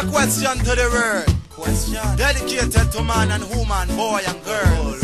a question to the world. Question. Dedicated to man and woman, boy and girl.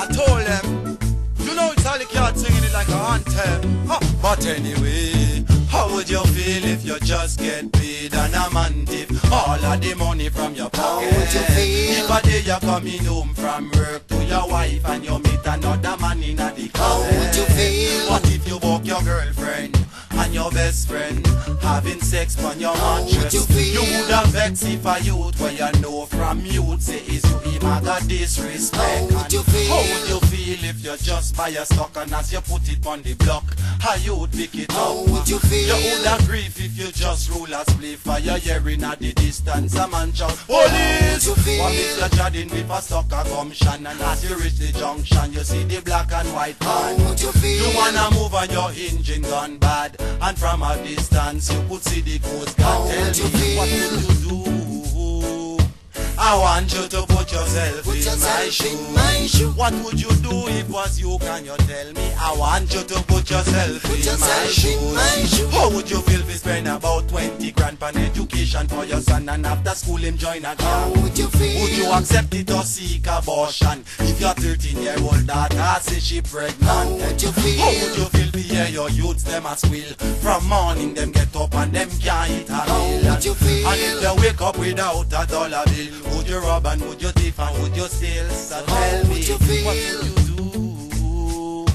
I told them, you know it's all the cat singing it like a anthem. Huh. But anyway, how would you feel if you just get paid and a man tip all of the money from your pocket? How would you feel? If a day you're coming home from work to your wife and you meet another man in a the How would you feel? What if you walk your girlfriend and your best friend having sex on your How would you? You would have vex if a youth where you know from youth say is you him got disrespect. How would you feel? How would you feel if you just buy a stock and as you put it on the block, how you would pick it How up? would you feel? You would have grief if you just roll a spliff for your hearing at the distance. A man shout, Police! Feel? What if you're with a a gumption and as you reach the junction you see the black and white How van. would you feel? You wanna move and your engine gone bad And from a distance you could see the coast How tell would you me feel? what would you do I want you to put yourself Put in my in my shoe. What would you do if was you can you tell me I want you to put yourself Put in yourself my in shoes my shoe. How would you feel if you spend about 20 grand on education for your son And after school him join a How would you feel? would you accept it or seek abortion? If your 13 year old daughter says she pregnant How would you feel? How would you feel hear mm. your youths them a squeal From morning them get up and them can't eat a How meal would you feel? And if you wake up without a dollar bill Would you rob and would you thief and would you steal? So How tell me what would you do?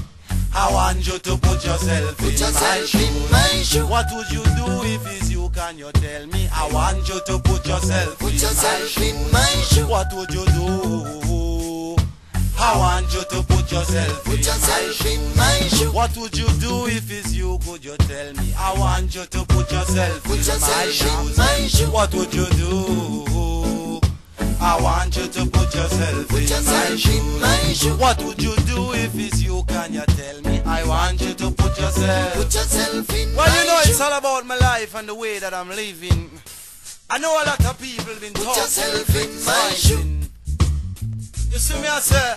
I want you to put yourself Put in my yourself shoes in my shoe. What would you do if it's you? Can you tell me? I want you to put yourself Put in yourself my in my shoe. what would you do? I want you to put yourself Put in yourself my in my shoe. What would you do if it's you? Could you tell me? I want you to put yourself Put in yourself my in shoes. my shoe. What would you do? I want you to put yourself Put in my yourself shoes. in my shoe. What would you do if it's you? Can you tell me? I want you to put yourself. Put yourself in Well, my you know, it's all about my life and the way that I'm living. I know a lot of people been Put talking. yourself in my shoe. You see me, I say,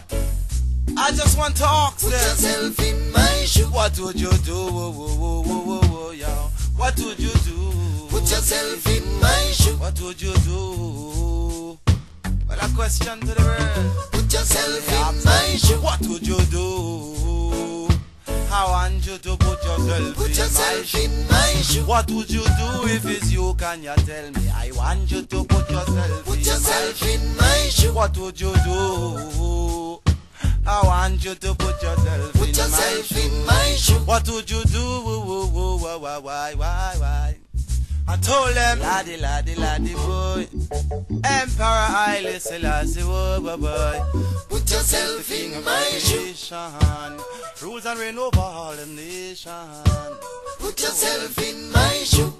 I just want to ask Put them, yourself in my shoe. what would you do? Whoa, whoa, whoa, whoa, yo. What would you do? Put yourself in my shoe. What would you do? Well, a question to the world. Put yourself in my shoe. What would you do? Yourself Put in yourself my in my shoe. What would you do if it's you? Can you tell me? I want you to put yourself Put in yourself my in my shoe. What would you do? I want you to put yourself Put in my yourself in my shoe. What would you do? Why, why, why, why, why? I told them, laddie, laddie, laddie, boy. Emperor Haile Selassie, boy, boy, boy. Put yourself in my shoe. Rules and reign over all the nation. Put yourself in my shoe.